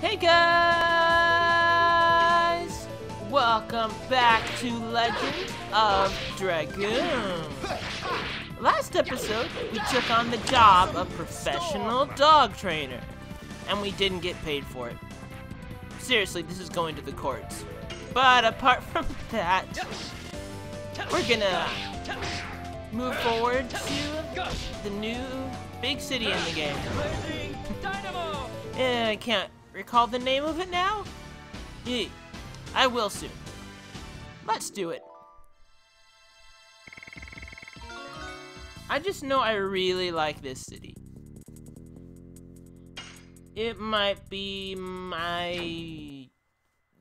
Hey guys! Welcome back to Legend of Dragoon. Last episode, we took on the job of professional dog trainer, and we didn't get paid for it. Seriously, this is going to the courts. But apart from that, we're gonna move forward to the new big city in the game. Eh, I can't recall the name of it now? Yeah, I will soon. Let's do it. I just know I really like this city. It might be my...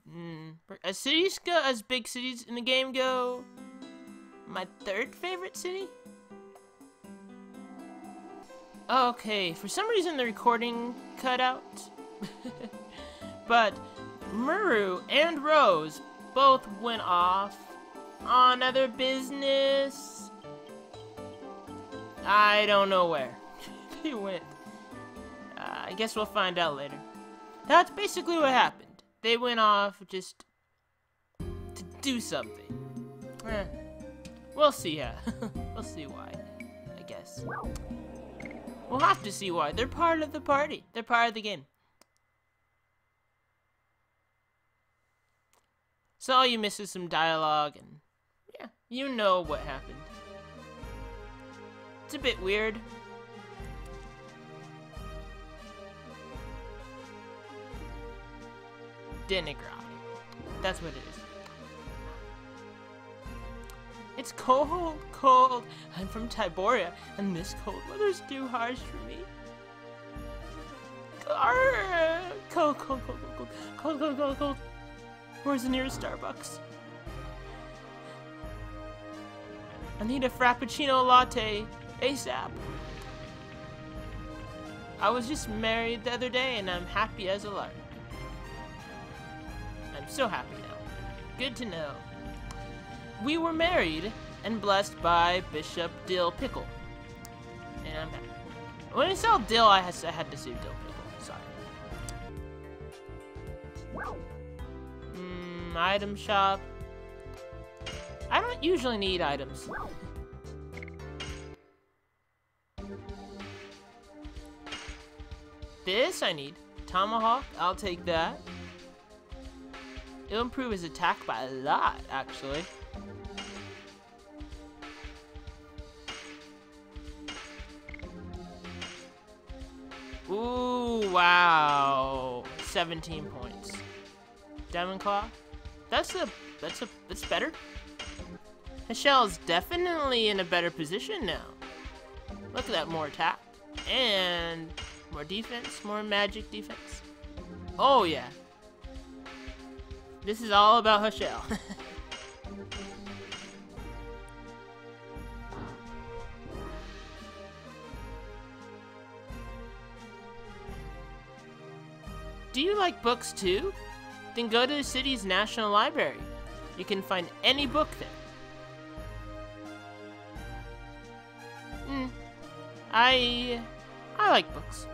Mm, as cities go, as big cities in the game go, my third favorite city? Okay, for some reason the recording cut out. but Meru and Rose both went off on other business. I don't know where they went. Uh, I guess we'll find out later. That's basically what happened. They went off just to do something. Eh, we'll see. Yeah, we'll see why. I guess. We'll have to see why. They're part of the party. They're part of the game. So all you miss is some dialogue and yeah, you know what happened. It's a bit weird. Denigrai. That's what it is. It's cold, cold. I'm from Tiberoa, and this cold weather's too harsh for me. Arrgh. Cold, cold, cold, cold, cold, cold, cold, cold. Where's the nearest Starbucks? I need a Frappuccino latte ASAP. I was just married the other day, and I'm happy as a lark. I'm so happy now. Good to know. We were married and blessed by Bishop Dill Pickle. And I'm happy. When I saw Dill, I had, to say Dill Pickle. Sorry. Item shop. I don't usually need items. This I need. Tomahawk, I'll take that. It'll improve his attack by a lot, actually. Ooh, wow. 17 points. Diamond Claw? That's a, that's a, that's better. Haschel's definitely in a better position now. Look at that, more attack. And more defense, more magic defense. Oh yeah. This is all about Haschel. Do you like books too? Then go to the city's National Library. You can find any book there. Hmm. I... I like books.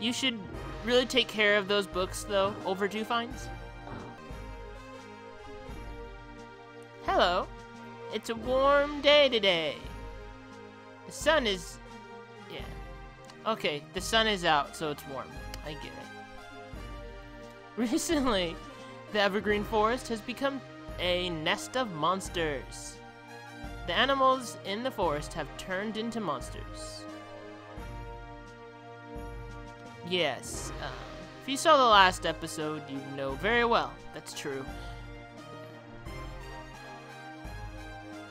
You should really take care of those books, though, overdue fines. Hello. It's a warm day today. The sun is... Yeah. Okay, the sun is out, so it's warm. I get it. Recently, the Evergreen Forest has become a nest of monsters. The animals in the forest have turned into monsters. Yes, uh, if you saw the last episode, you know very well that's true.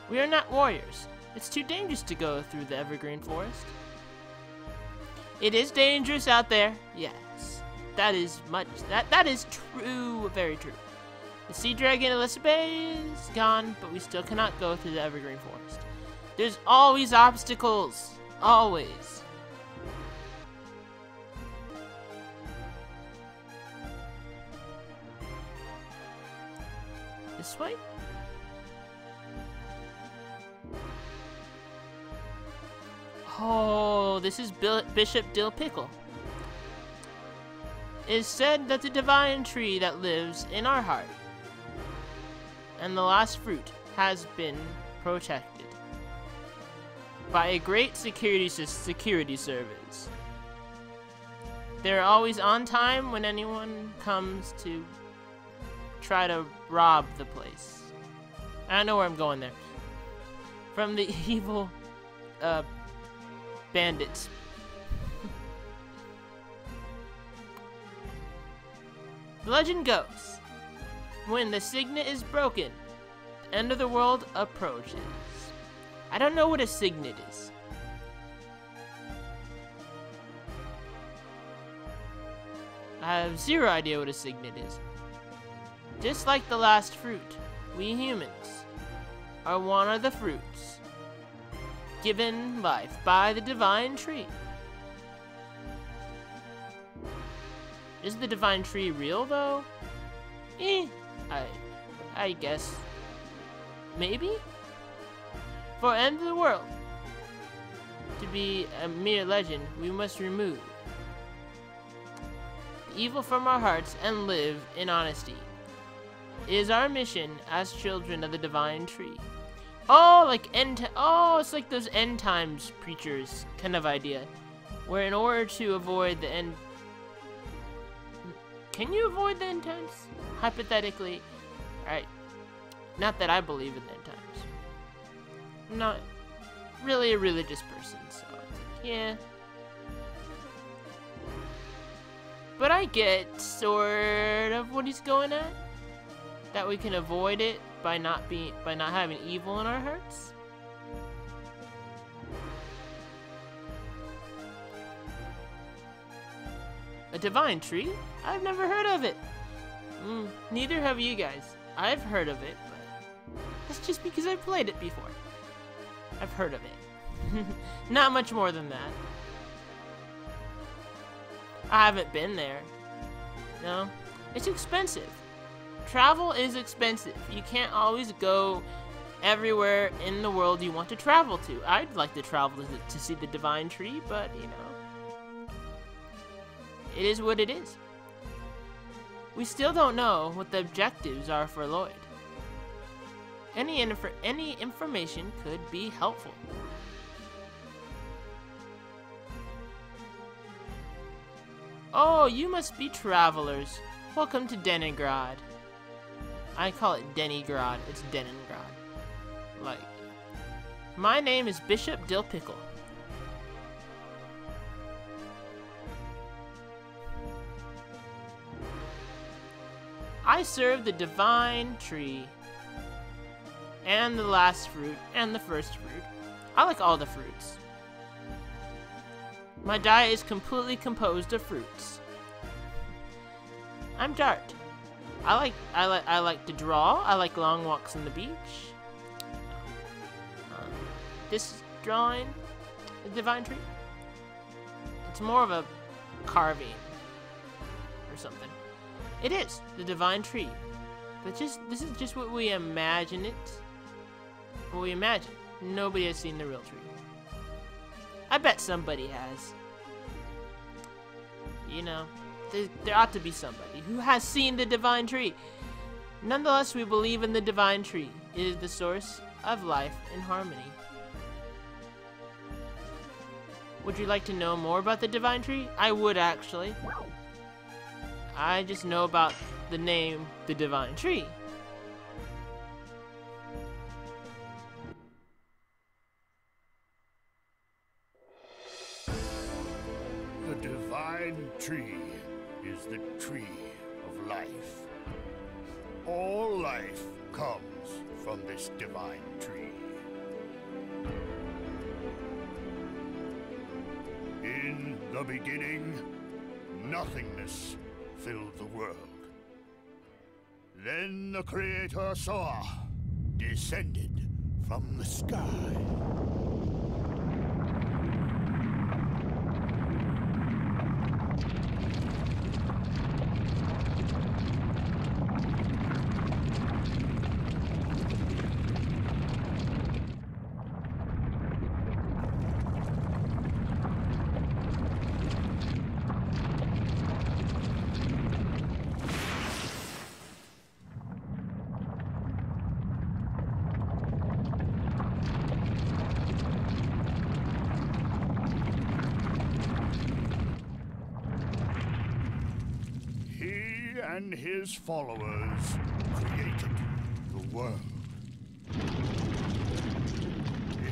We are not warriors. It's too dangerous to go through the Evergreen Forest. It is dangerous out there, yes. That is much, that, that is true, very true. The sea dragon Elizabeth is gone, but we still cannot go through the Evergreen Forest. There's always obstacles, always. This way? Oh, this is Bishop Dill Pickle. It is said that the divine tree that lives in our heart and the last fruit has been protected by a great security security service. They're always on time when anyone comes to try to rob the place. I know where I'm going there. From the evil uh, bandits. the legend goes, when the signet is broken, the end of the world approaches. I don't know what a signet is. I have zero idea what a signet is. Just like the last fruit, we humans are one of the fruits given life by the divine tree. Is the divine tree real though? Eh, I, I guess. Maybe? For end of the world to be a mere legend, we must remove evil from our hearts and live in honesty. It is our mission as children of the divine tree. Oh, like end. Oh, it's like those end times preachers kind of idea, where in order to avoid the end, can you avoid the end times? Hypothetically, all right. Not that I believe in the end times. I'm not really a religious person, so yeah. But I get sort of what he's going at. That we can avoid it by not being by not having evil in our hearts. A divine tree? I've never heard of it. Mm, neither have you guys. I've heard of it, but that's just because I've played it before. I've heard of it. Not much more than that. I haven't been there. No. It's expensive. Travel is expensive. You can't always go everywhere in the world you want to travel to. I'd like to travel to, to see the Divine Tree, but, you know. It is what it is. We still don't know what the objectives are for Lloyd. Any, inf any information could be helpful. Oh, you must be travelers. Welcome to Denigrad. I call it Denigrad. It's Deningrad. Like, my name is Bishop Dillpickle. I serve the divine tree and the last fruit and the first fruit. I like all the fruits. My diet is completely composed of fruits. I'm Dart. I like I like I like to draw. I like long walks on the beach. Um, this drawing, the divine tree. It's more of a carving or something. It is the divine tree, but just this is just what we imagine it. What we imagine. Nobody has seen the real tree. I bet somebody has. You know, there, there ought to be somebody who has seen the divine tree. Nonetheless, we believe in the divine tree. It is the source of life and harmony. Would you like to know more about the divine tree? I would actually. I just know about the name, the divine tree. The divine tree the tree of life. All life comes from this divine tree. In the beginning, nothingness filled the world. Then the Creator saw, descended from the sky. Followers created the world.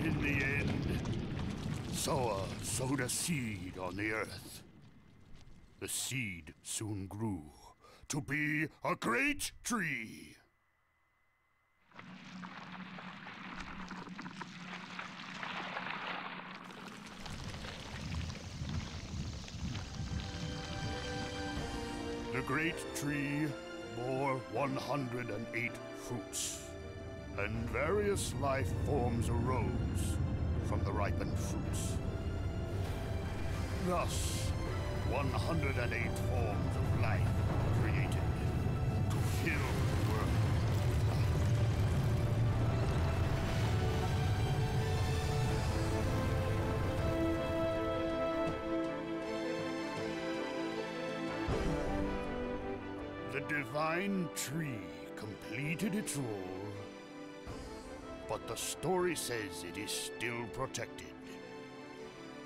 In the end, Soa sowed a seed on the earth. The seed soon grew to be a great tree. The great tree bore 108 fruits, and various life forms arose from the ripened fruits. Thus, 108 forms of life were created to fill divine tree completed its role, but the story says it is still protected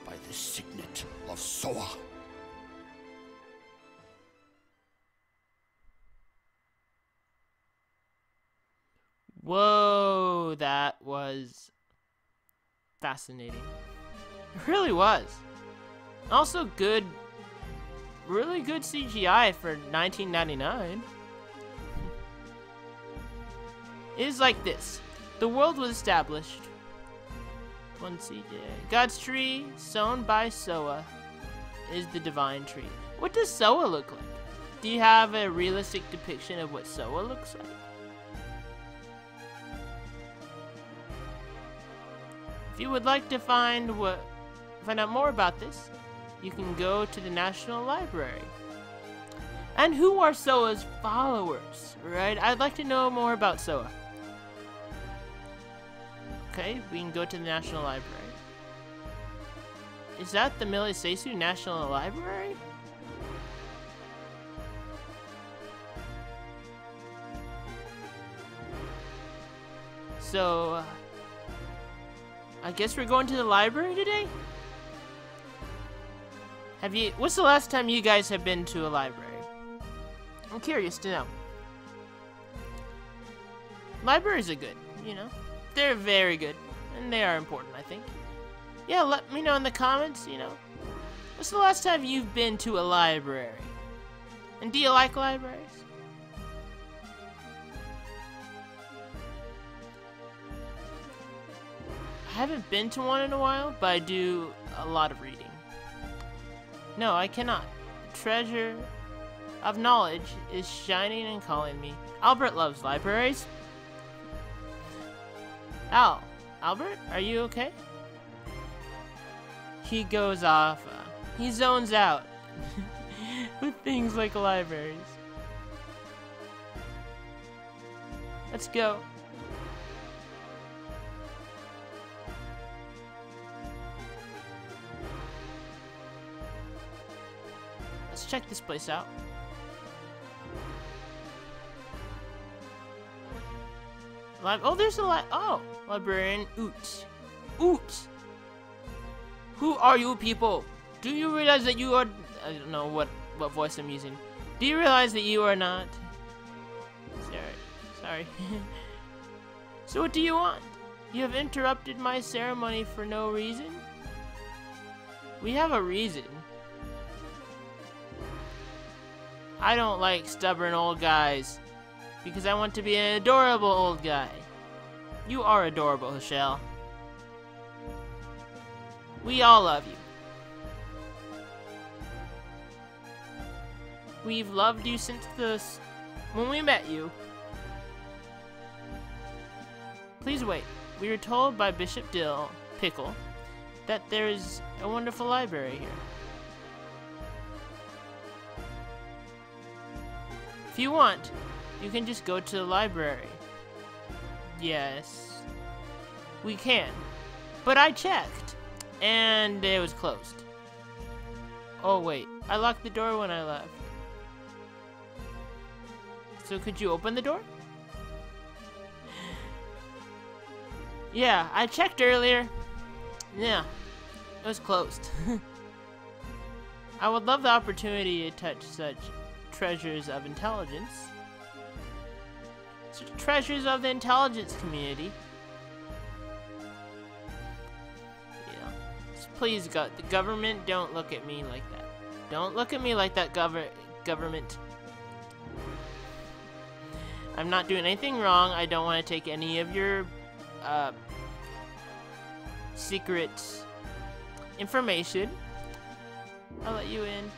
by the signet of Soa. Whoa, that was fascinating. It really was. Also good, really good CGI for 1999. It is like this. The world was established. One CGI. God's tree, sown by Soa, is the divine tree. What does Soa look like? Do you have a realistic depiction of what Soa looks like? If you would like to find what find out more about this, you can go to the National Library. And who are Soa's followers, right? I'd like to know more about Soa. Okay, we can go to the National Library. Is that the Mille Seseau National Library? So, uh, I guess we're going to the library today? Have you, what's the last time you guys have been to a library? I'm curious to know. Libraries are good, you know? They're very good, and they are important, I think. Yeah, let me know in the comments, you know. What's the last time you've been to a library? And do you like libraries? I haven't been to one in a while, but I do a lot of reading. No, I cannot. The treasure of knowledge is shining and calling me. Albert loves libraries. Al, Albert, are you okay? He goes off. He zones out with things like libraries. Let's go. Let's check this place out. Lib oh, there's a li- Oh, librarian Oot. Oot! Who are you people? Do you realize that you are- I don't know what, what voice I'm using. Do you realize that you are not- Sorry. Sorry. so what do you want? You have interrupted my ceremony for no reason? We have a reason. I don't like stubborn old guys. Because I want to be an adorable old guy. You are adorable, Michelle. We all love you. We've loved you since the when we met you. Please wait. We were told by Bishop Dill Pickle that there is a wonderful library here. If you want, you can just go to the library. Yes. We can. But I checked, and it was closed. Oh wait, I locked the door when I left. So could you open the door? Yeah, I checked earlier. Yeah, it was closed. I would love the opportunity to touch such treasures of intelligence. Treasures of the intelligence community. Yeah. Please, go the government, don't look at me like that. Don't look at me like that, gover government. I'm not doing anything wrong. I don't want to take any of your uh, secret information. I'll let you in.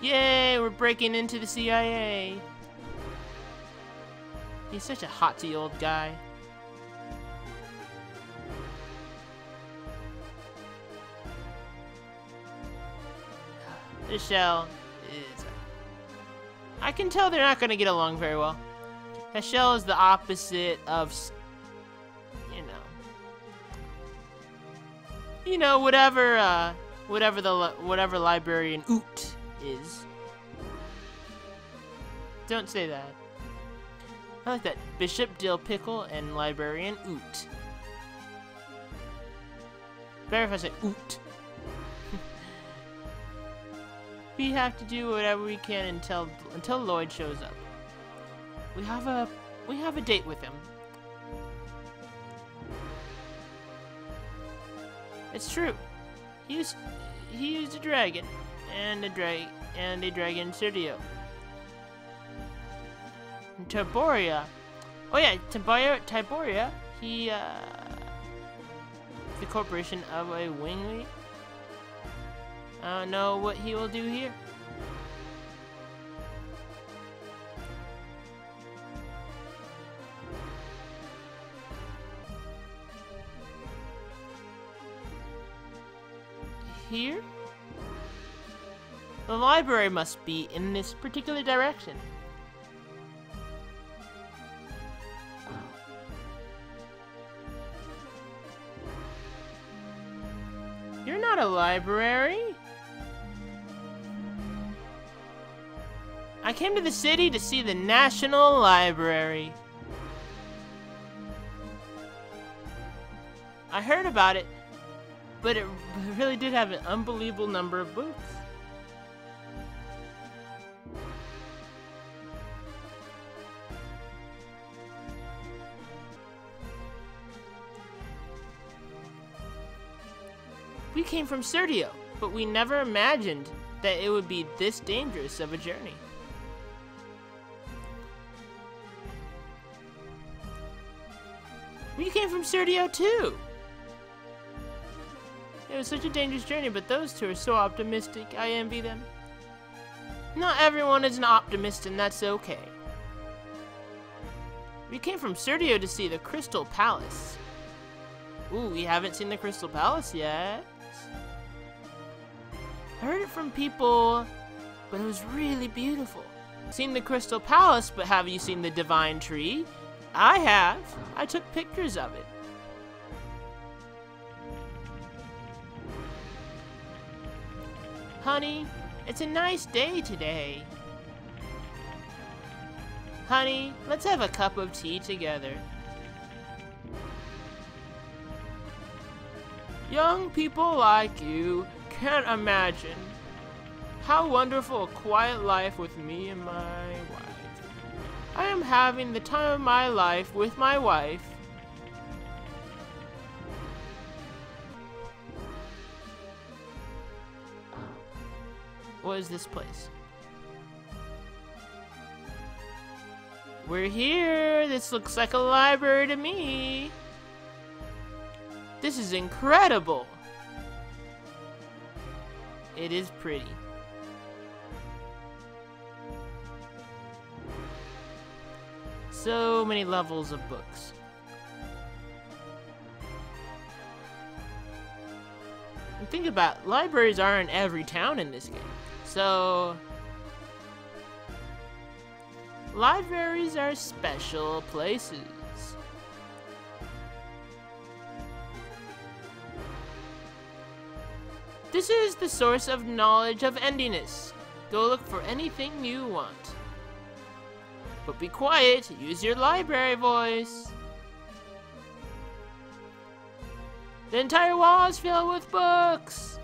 Yay, we're breaking into the CIA. He's such a hotsy old guy. Michelle is... I can tell they're not going to get along very well. Haschel is the opposite of, you know, you know, whatever, uh, whatever the, whatever librarian Oot is. Don't say that. I like that. Bishop Dill Pickle and Librarian Oot. Better if I say Oot. we have to do whatever we can until until Lloyd shows up. We have a we have a date with him. It's true. He used he used a dragon and a drag and a dragon studio. Tiberoa. Oh yeah, Tiberoa Tiberoa, he uh the corporation of a wingly. I don't know what he will do here. Here? The library must be in this particular direction. Not a library. I came to the city to see the National Library. I heard about it, but it really did have an unbelievable number of books. We came from Serdio, but we never imagined that it would be this dangerous of a journey. We came from Serdio too! It was such a dangerous journey, but those two are so optimistic. I envy them. Not everyone is an optimist, and that's okay. We came from Serdio to see the Crystal Palace. Ooh, we haven't seen the Crystal Palace yet. I heard it from people, but it was really beautiful. Seen the Crystal Palace, but have you seen the Divine Tree? I have. I took pictures of it. Honey, it's a nice day today. Honey, let's have a cup of tea together. Young people like you can't imagine how wonderful a quiet life with me and my wife. I am having the time of my life with my wife. What is this place? We're here. This looks like a library to me. This is incredible. It is pretty. So many levels of books. And think about libraries are in every town in this game. So libraries are special places. This is the source of knowledge of endiness. Go look for anything you want. But be quiet, use your library voice. The entire wall is filled with books.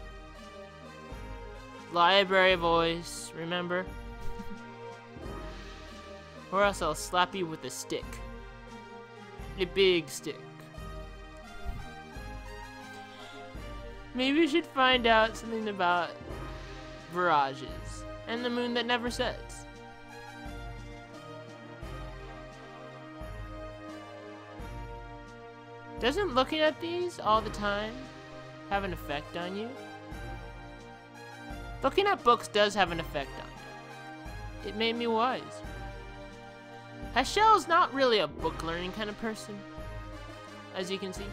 library voice, remember? or else I'll slap you with a stick. A big stick. Maybe we should find out something about virages and the moon that never sets. Doesn't looking at these all the time have an effect on you? Looking at books does have an effect on me. It made me wise. Haschel's not really a book learning kind of person, as you can see.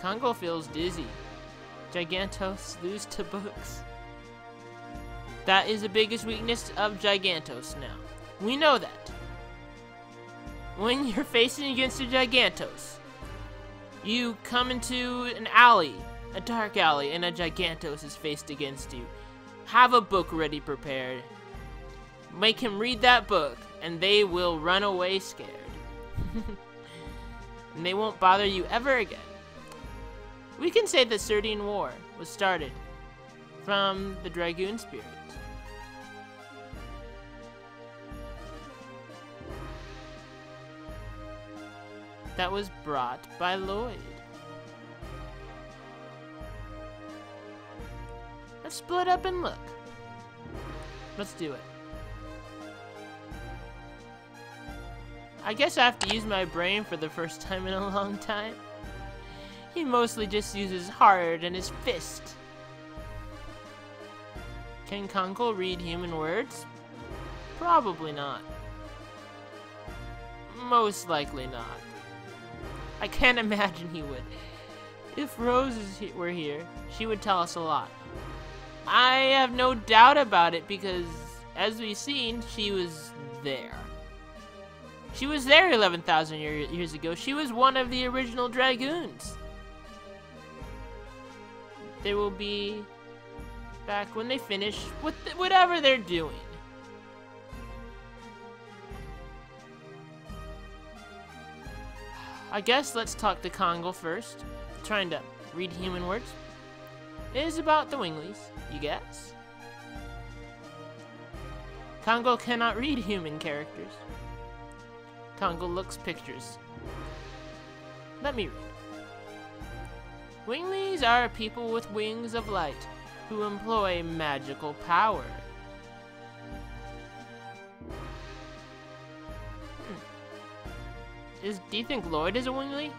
Kongol feels dizzy. Gigantos lose to books. That is the biggest weakness of Gigantos now. We know that. When you're facing against a Gigantos, you come into an alley a dark alley, and a Gigantos is faced against you. Have a book ready prepared. Make him read that book, and they will run away scared. and they won't bother you ever again. We can say the Serdian War was started from the Dragoon Spirit. That was brought by Lloyd. Let's split up and look. Let's do it. I guess I have to use my brain for the first time in a long time. He mostly just uses hard and his fist. Can Kongol read human words? Probably not. Most likely not. I can't imagine he would. If Rose were here, she would tell us a lot. I have no doubt about it because, as we've seen, she was there. She was there 11,000 years ago. She was one of the original Dragoons. They will be back when they finish with whatever they're doing. I guess let's talk to Kongol first. Trying to read human words. It is about the Winglies, you guess? Kongol cannot read human characters. Kongol looks pictures. Let me read. Winglies are people with wings of light who employ magical power. Hmm. Is, do you think Lloyd is a Wingly?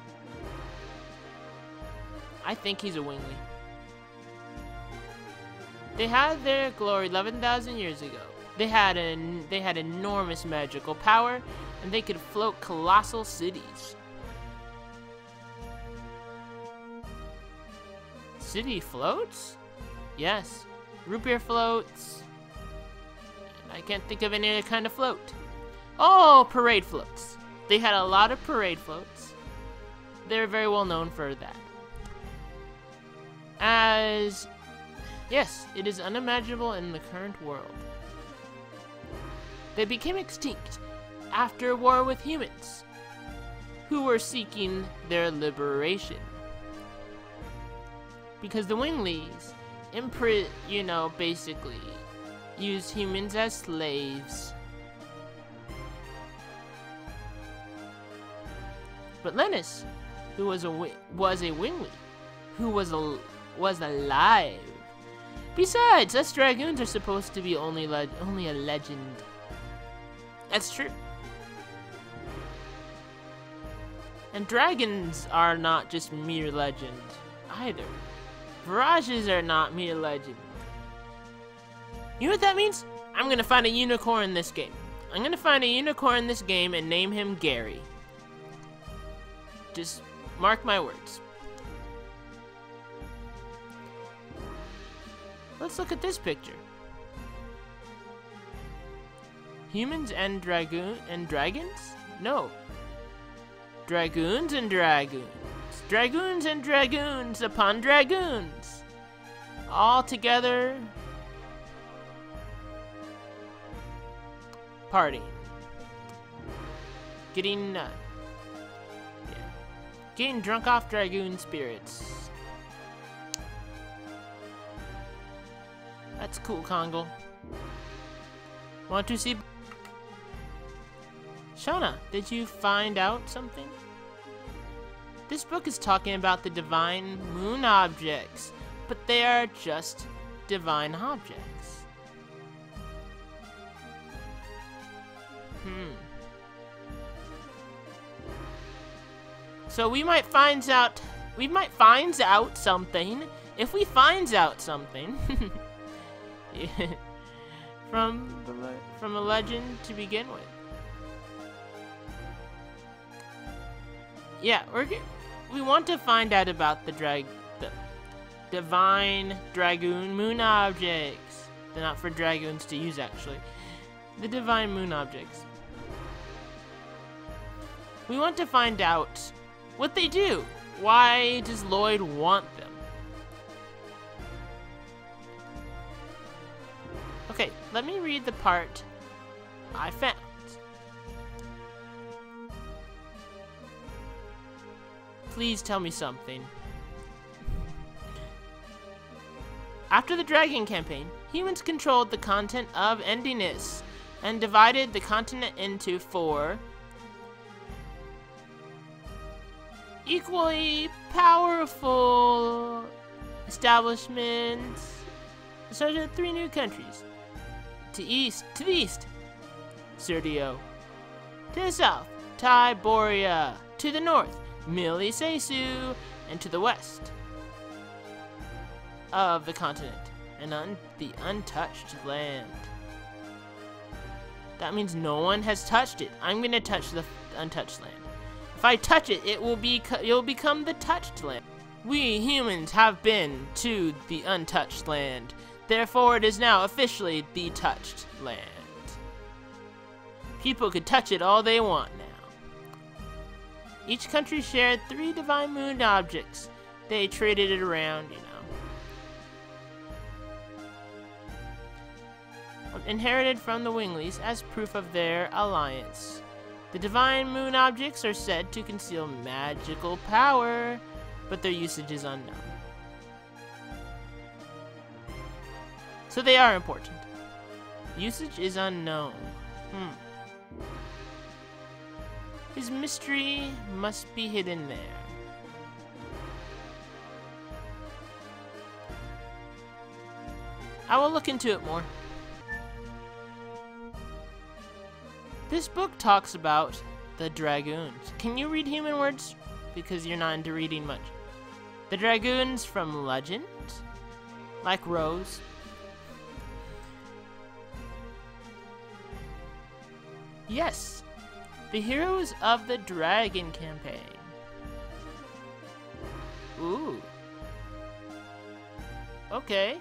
I think he's a Wingly. They had their glory 11,000 years ago. They had an they had enormous magical power, and they could float colossal cities. City floats? Yes. Root beer floats. I can't think of any other kind of float. Oh, parade floats. They had a lot of parade floats. They're very well known for that. As Yes, it is unimaginable in the current world. They became extinct after war with humans, who were seeking their liberation. Because the Winglies, impri- you know, basically, used humans as slaves. But Lenus, who was a was a Wingly, who was a was alive Besides, us dragoons are supposed to be only only a legend. That's true. And dragons are not just mere legend, either. Virages are not mere legend. You know what that means? I'm gonna find a unicorn in this game. I'm gonna find a unicorn in this game and name him Gary. Just mark my words. Let's look at this picture. Humans and dragoon and dragons? No. Dragoons and dragoons. Dragoons and dragoons upon dragoons. All together. Party. Getting uh, yeah. Getting drunk off dragoon spirits. That's cool, Kongol. Want to see... Shana, did you find out something? This book is talking about the divine moon objects, but they are just divine objects. Hmm. So we might find out we might find out something if we finds out something from from a legend to begin with. Yeah, we're we want to find out about the drag the divine dragoon moon objects. They're not for dragoons to use actually. The divine moon objects. We want to find out what they do. Why does Lloyd want them? Okay, let me read the part I found. Please tell me something. After the Dragon campaign, humans controlled the content of Endiness and divided the continent into four equally powerful establishments, such as three new countries. To east, to the east, Serdio. To the south, Tiberoa. To the north, Mille Seseau. And to the west of the continent and un the untouched land. That means no one has touched it. I'm gonna touch the untouched land. If I touch it, it will be it'll become the touched land. We humans have been to the untouched land. Therefore, it is now officially the touched land. People could touch it all they want. Each country shared three divine moon objects. They traded it around, you know. Inherited from the Winglies as proof of their alliance. The divine moon objects are said to conceal magical power, but their usage is unknown. So they are important. Usage is unknown. Hmm. His mystery must be hidden there. I will look into it more. This book talks about the Dragoons. Can you read human words? Because you're not into reading much. The Dragoons from Legend? Like Rose? Yes, the heroes of the Dragon campaign. Ooh. Okay.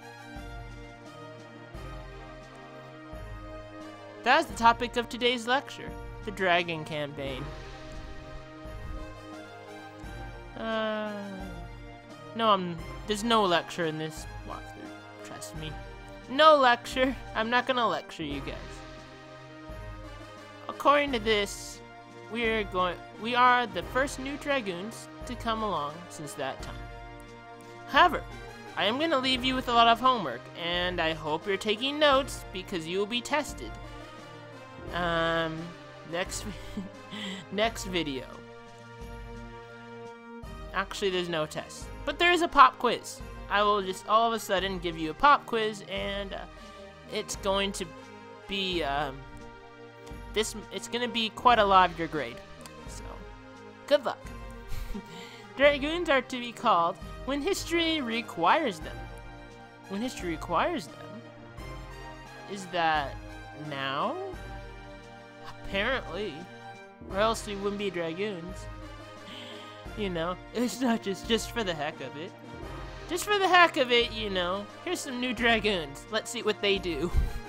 That is the topic of today's lecture, the Dragon Campaign. Uh, no, I'm, there's no lecture in this walkthrough, trust me. No lecture, I'm not gonna lecture you guys. According to this, we are going, we are the first new Dragoons to come along since that time. However, I am going to leave you with a lot of homework, and I hope you're taking notes because you will be tested. Um, next, next video. Actually, there's no test, but there is a pop quiz. I will just all of a sudden give you a pop quiz, and uh, it's going to be um, this. It's to be quite a lot of your grade. So, good luck. Dragoons are to be called when history requires them. When history requires them, is that now? Apparently. Or else we wouldn't be dragoons. You know, it's not just just for the heck of it. Just for the heck of it, you know. Here's some new dragoons. Let's see what they do.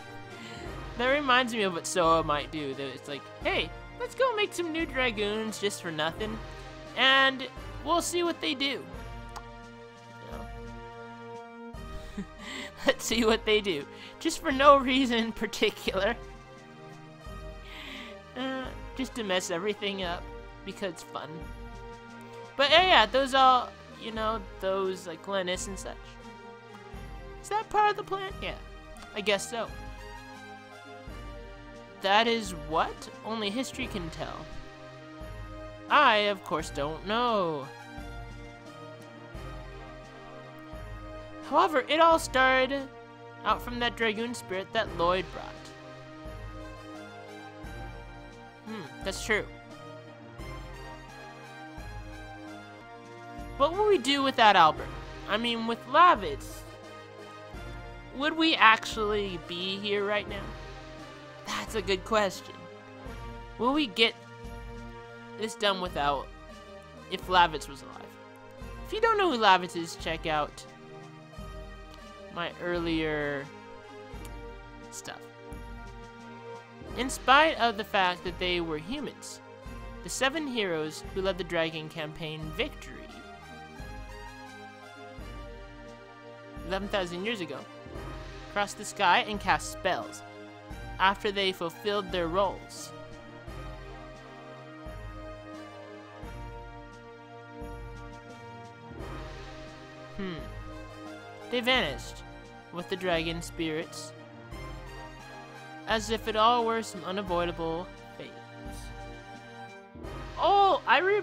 that reminds me of what Soa might do. That it's like, hey, let's go make some new dragoons just for nothing, and we'll see what they do. let's see what they do, just for no reason in particular. Uh, just to mess everything up because it's fun. But yeah, yeah, those are, you know, those like Glennis and such. Is that part of the plan? Yeah. I guess so. That is what only history can tell. I, of course, don't know. However, it all started out from that Dragoon spirit that Lloyd brought. Hmm, that's true. What would we do without Albert? I mean, with Lavitz, would we actually be here right now? That's a good question. Will we get this done without if Lavitz was alive? If you don't know who Lavitz is, check out my earlier stuff. In spite of the fact that they were humans, the seven heroes who led the Dragon campaign victory 11,000 years ago, crossed the sky and cast spells after they fulfilled their roles. Hmm. They vanished with the dragon spirits, as if it all were some unavoidable fate. Oh, I re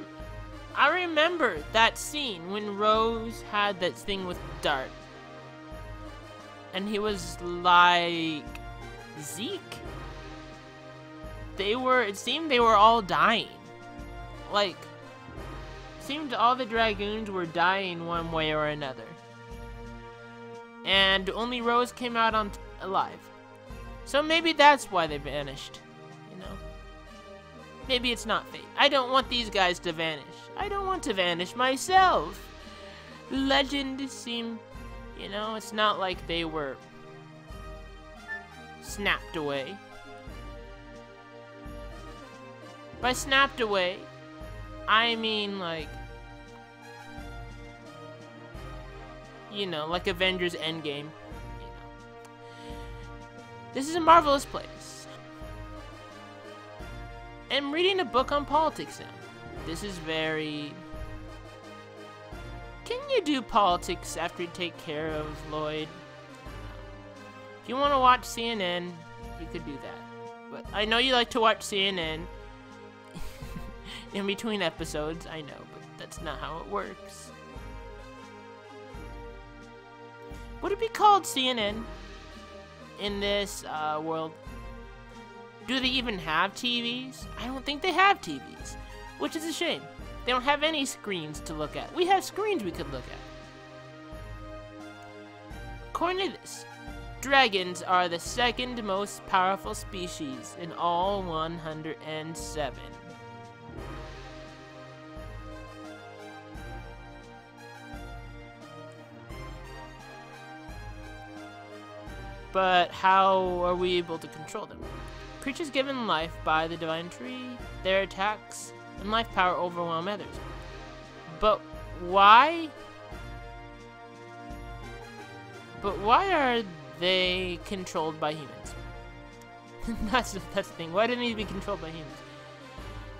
I remember that scene when Rose had that thing with Dart and he was like Zeke. They were it seemed they were all dying. Like seemed all the dragoons were dying one way or another. And only Rose came out on alive. So maybe that's why they vanished, you know. Maybe it's not fate. I don't want these guys to vanish. I don't want to vanish myself. Legend seemed you know, it's not like they were snapped away. By snapped away, I mean like, you know, like Avengers Endgame. You know. This is a marvelous place. I'm reading a book on politics now. This is very can you do politics after you take care of Lloyd? If you want to watch CNN, you could do that. But I know you like to watch CNN in between episodes, I know, but that's not how it works. Would it be called CNN in this uh, world? Do they even have TVs? I don't think they have TVs, which is a shame. They don't have any screens to look at. We have screens we could look at. According to this, dragons are the second most powerful species in all 107. But how are we able to control them? Creatures given life by the Divine Tree, their attacks and life power overwhelm others. But why? But why are they controlled by humans? that's, that's the thing. Why do they need to be controlled by humans?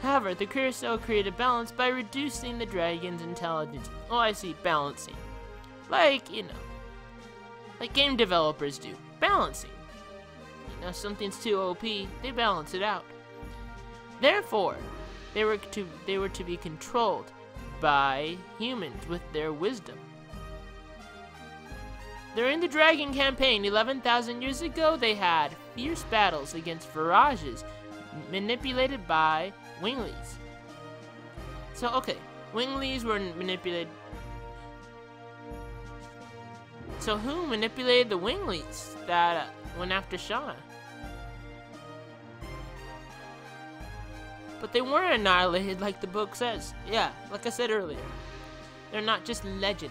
However, the Curacao created balance by reducing the dragon's intelligence. Oh, I see. Balancing. Like, you know. Like game developers do. Balancing. You know, something's too OP, they balance it out. Therefore, they were to they were to be controlled by humans with their wisdom. During the Dragon campaign 11,000 years ago, they had fierce battles against Virages manipulated by Winglies. So, okay, Winglies were manipulated. So who manipulated the Winglies that went after Shana? But they weren't annihilated like the book says. Yeah, like I said earlier. They're not just legend.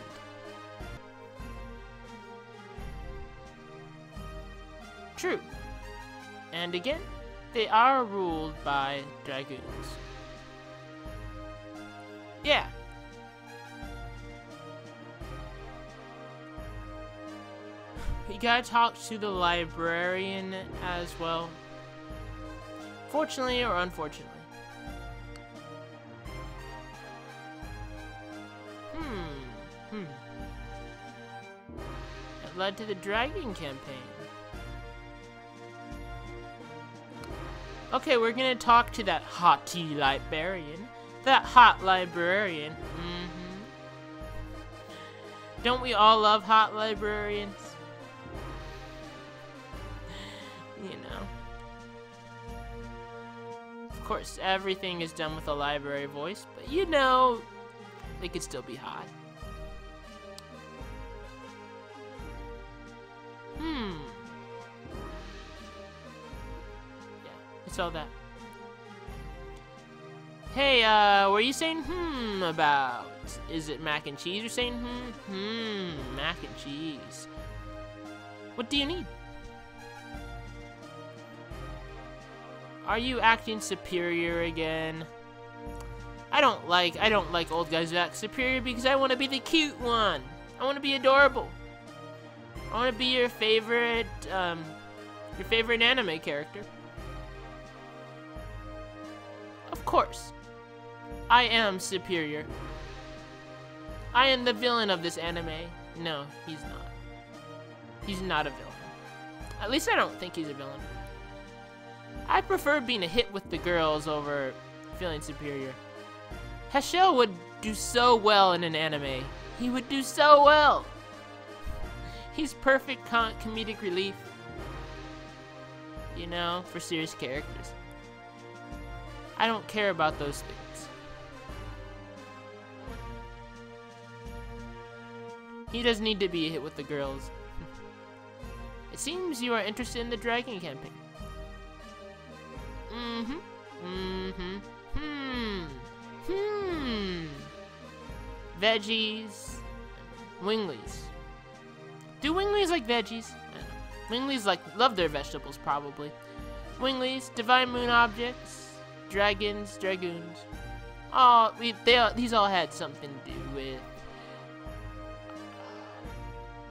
True. And again, they are ruled by dragoons. Yeah. We gotta talk to the librarian as well. Fortunately or unfortunately. Hmm. Hmm. It led to the Dragon campaign. Okay, we're gonna talk to that haughty librarian. That hot librarian. Mm-hmm. Don't we all love hot librarians? You know. Of course, everything is done with a library voice, but you know, they could still be hot. It's all that. Hey, uh, were you saying hmm about? Is it mac and cheese you're saying hmm? Hmm, mac and cheese. What do you need? Are you acting superior again? I don't like I don't like old guys who act superior because I want to be the cute one. I want to be adorable. I want to be your favorite um your favorite anime character. Course. I am superior. I am the villain of this anime. No, he's not. He's not a villain. At least I don't think he's a villain. I prefer being a hit with the girls over feeling superior. Haschel would do so well in an anime. He would do so well. He's perfect com comedic relief. You know, for serious characters. I don't care about those things. He doesn't need to be hit with the girls. it seems you are interested in the Dragon campaign. Mm-hmm. Mm-hmm. Hmm. Hmm. Veggies. Winglies. Do winglies like veggies? Winglies like love their vegetables probably. Winglies, divine moon objects, dragons, dragoons. Oh, we they all, these all had something to do with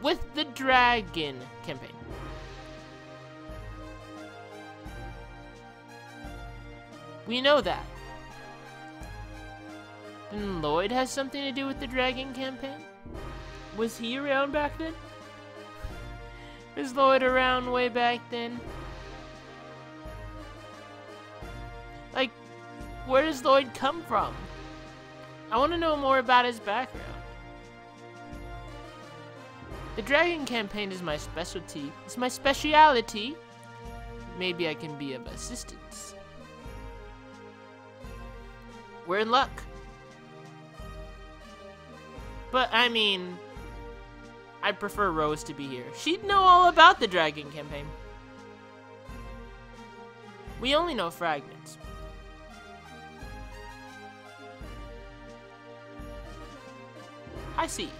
with the dragon campaign. We know that. Then Lloyd has something to do with the Dragon campaign? Was he around back then? Was Lloyd around way back then? Where does Lloyd come from? I want to know more about his background. The Dragon campaign is my specialty. It's my speciality. Maybe I can be of assistance. We're in luck. But, I mean, I prefer Rose to be here. She'd know all about the Dragon campaign. We only know fragments. I see.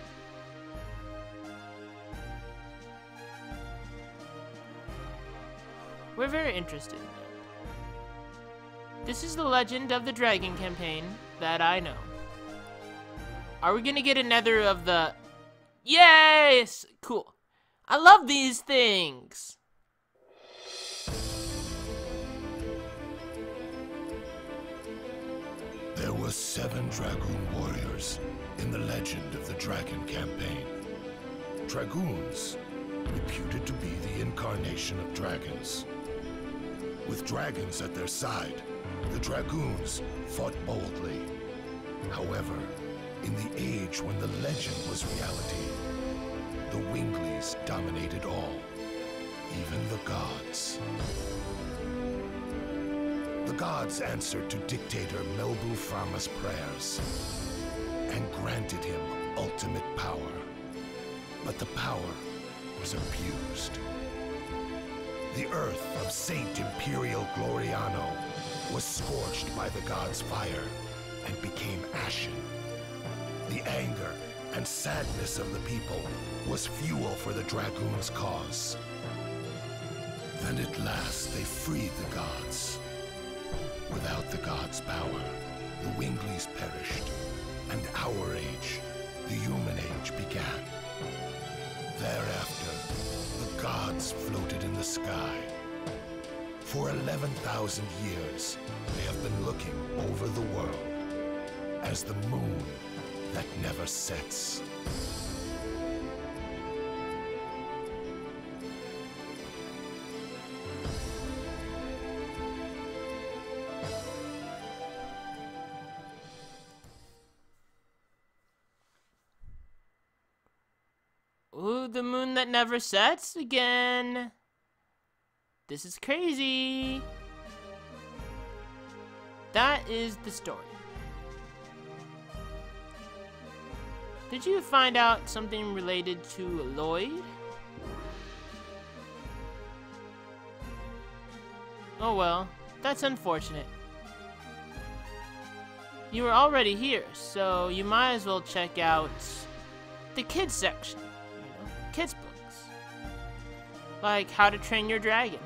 We're very interested this is the legend of the Dragon campaign that I know. Are we gonna get another of the... Yes! Cool. I love these things! There were seven Dragoon warriors in the legend of the Dragon campaign. Dragoons, reputed to be the incarnation of dragons. With dragons at their side, the Dragoons fought boldly. However, in the age when the legend was reality, the Winglies dominated all, even the gods. The gods answered to dictator Melbu Frahma's prayers and granted him ultimate power. But the power was abused. The earth of Saint Imperial Gloriano was scorched by the god's fire and became ashen. The anger and sadness of the people was fuel for the Dragoon's cause. Then at last they freed the gods. Without the gods' power, the Winglies perished, and our age, the human age, began. Thereafter, the gods floated in the sky, for 11,000 years, they have been looking over the world as the moon that never sets. Never sets again. This is crazy. That is the story. Did you find out something related to Lloyd? Oh well, that's unfortunate. You were already here, so you might as well check out the kids section. Like How to Train Your Dragon.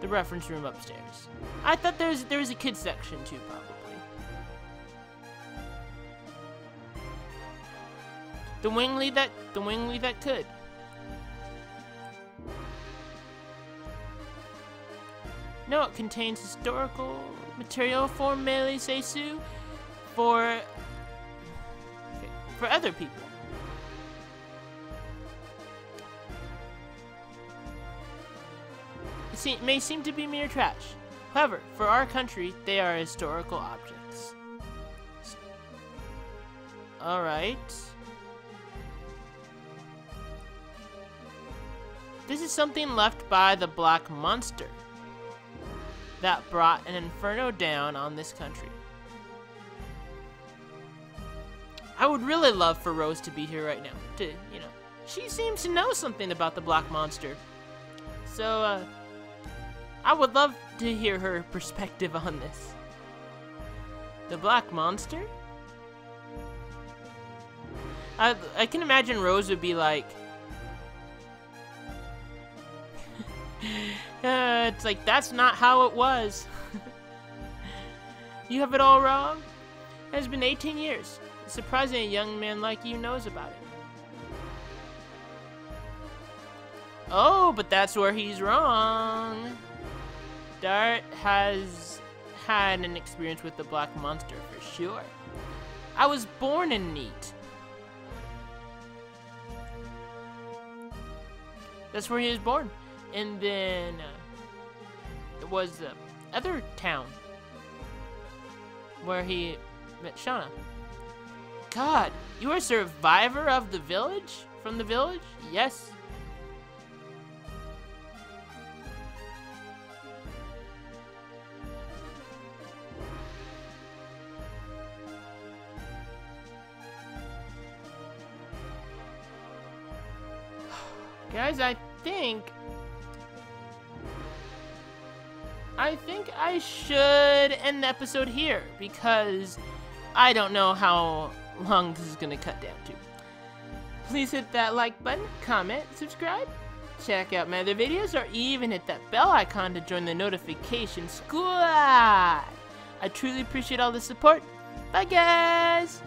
The reference room upstairs. I thought there was there was a kids section too, probably. The Wingly that the Wingly that could. No, it contains historical material for Mille Seseau for for other people. Se may seem to be mere trash. However, for our country, they are historical objects. Alright. This is something left by the Black Monster that brought an inferno down on this country. I would really love for Rose to be here right now. To, you know, she seems to know something about the Black Monster. So, uh, I would love to hear her perspective on this. The Black Monster? I, I can imagine Rose would be like, uh, it's like, that's not how it was. you have it all wrong? It has been 18 years. It's surprising a young man like you knows about it. Oh, but that's where he's wrong. Dart has had an experience with the Black Monster for sure. I was born in Neet. That's where he was born. And then uh, it was the other town where he met Shana. God, you are a survivor of the village? From the village? Yes. Guys, I think... I think I should end the episode here, because I don't know how long this is gonna cut down to. Please hit that like button, comment, subscribe, check out my other videos, or even hit that bell icon to join the notification squad. I truly appreciate all the support. Bye, guys!